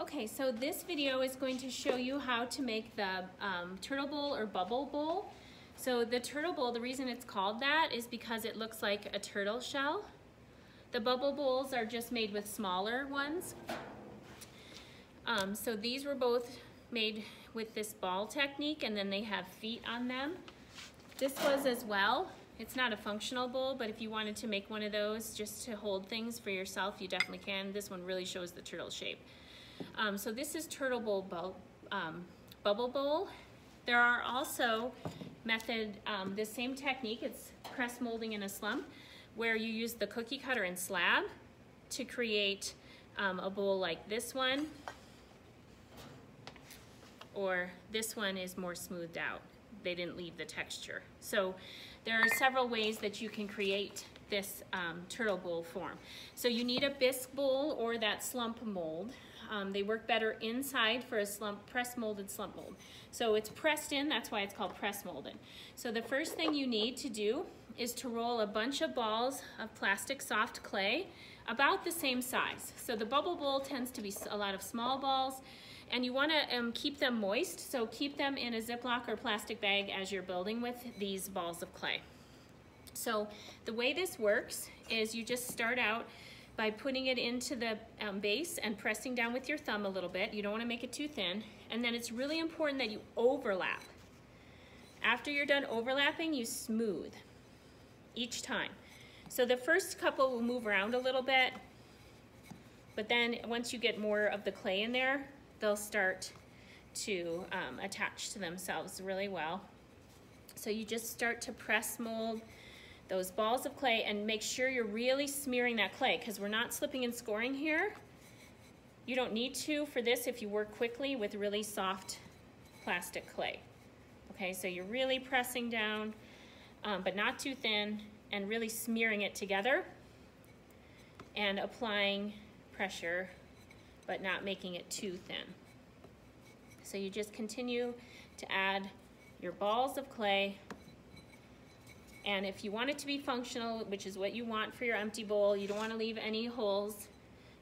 Okay, so this video is going to show you how to make the um, turtle bowl or bubble bowl. So the turtle bowl, the reason it's called that is because it looks like a turtle shell. The bubble bowls are just made with smaller ones. Um, so these were both made with this ball technique and then they have feet on them. This was as well. It's not a functional bowl, but if you wanted to make one of those just to hold things for yourself, you definitely can. This one really shows the turtle shape. Um, so this is turtle bowl bu um, bubble bowl. There are also method, um, the same technique, it's press molding in a slump, where you use the cookie cutter and slab to create um, a bowl like this one, or this one is more smoothed out. They didn't leave the texture. So there are several ways that you can create this um, turtle bowl form. So you need a bisque bowl or that slump mold. Um, they work better inside for a slump, press molded slump mold. So it's pressed in, that's why it's called press molded. So the first thing you need to do is to roll a bunch of balls of plastic soft clay about the same size. So the bubble bowl tends to be a lot of small balls and you wanna um, keep them moist, so keep them in a Ziploc or plastic bag as you're building with these balls of clay. So the way this works is you just start out by putting it into the um, base and pressing down with your thumb a little bit. You don't wanna make it too thin. And then it's really important that you overlap. After you're done overlapping, you smooth each time. So the first couple will move around a little bit, but then once you get more of the clay in there, they'll start to um, attach to themselves really well. So you just start to press mold those balls of clay and make sure you're really smearing that clay because we're not slipping and scoring here. You don't need to for this if you work quickly with really soft plastic clay. Okay, so you're really pressing down, um, but not too thin, and really smearing it together and applying pressure, but not making it too thin. So you just continue to add your balls of clay and if you want it to be functional, which is what you want for your empty bowl, you don't want to leave any holes.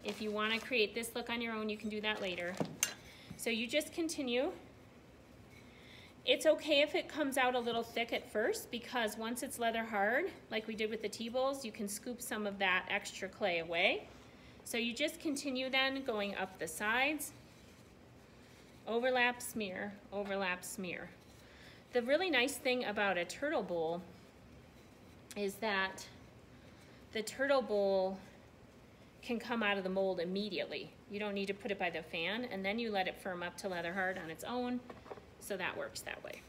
If you want to create this look on your own, you can do that later. So you just continue. It's okay if it comes out a little thick at first because once it's leather hard, like we did with the tea bowls, you can scoop some of that extra clay away. So you just continue then going up the sides, overlap, smear, overlap, smear. The really nice thing about a turtle bowl is that the turtle bowl can come out of the mold immediately. You don't need to put it by the fan and then you let it firm up to leather hard on its own. So that works that way.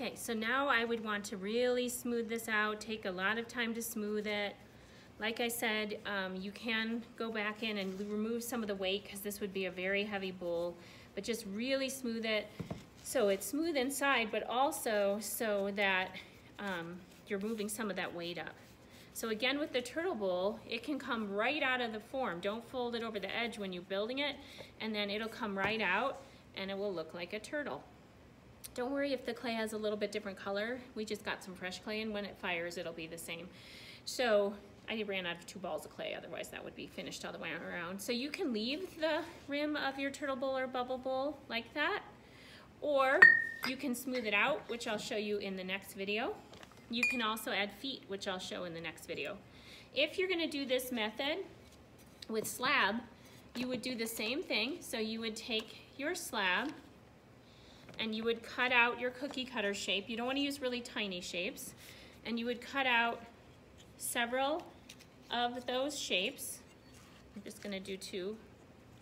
Okay, so now I would want to really smooth this out, take a lot of time to smooth it. Like I said, um, you can go back in and remove some of the weight because this would be a very heavy bowl, but just really smooth it so it's smooth inside, but also so that um, you're moving some of that weight up. So again, with the turtle bowl, it can come right out of the form. Don't fold it over the edge when you're building it, and then it'll come right out and it will look like a turtle. Don't worry if the clay has a little bit different color. We just got some fresh clay and when it fires, it'll be the same. So I ran out of two balls of clay, otherwise that would be finished all the way around. So you can leave the rim of your turtle bowl or bubble bowl like that, or you can smooth it out, which I'll show you in the next video. You can also add feet, which I'll show in the next video. If you're gonna do this method with slab, you would do the same thing. So you would take your slab and you would cut out your cookie cutter shape. You don't wanna use really tiny shapes. And you would cut out several of those shapes. I'm just gonna do two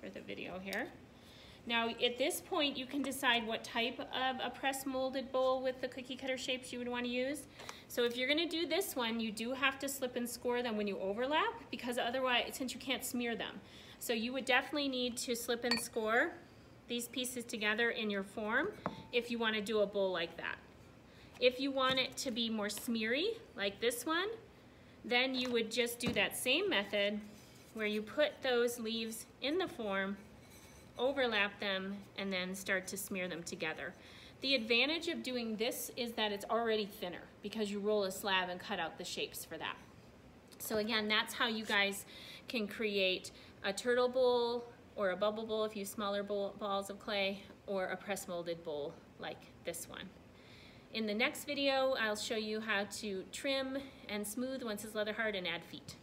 for the video here. Now, at this point, you can decide what type of a press molded bowl with the cookie cutter shapes you would want to use. So if you're gonna do this one, you do have to slip and score them when you overlap because otherwise, since you can't smear them. So you would definitely need to slip and score these pieces together in your form if you wanna do a bowl like that. If you want it to be more smeary, like this one, then you would just do that same method where you put those leaves in the form overlap them, and then start to smear them together. The advantage of doing this is that it's already thinner because you roll a slab and cut out the shapes for that. So again, that's how you guys can create a turtle bowl or a bubble bowl if you use smaller bowl, balls of clay or a press molded bowl like this one. In the next video, I'll show you how to trim and smooth once it's leather hard and add feet.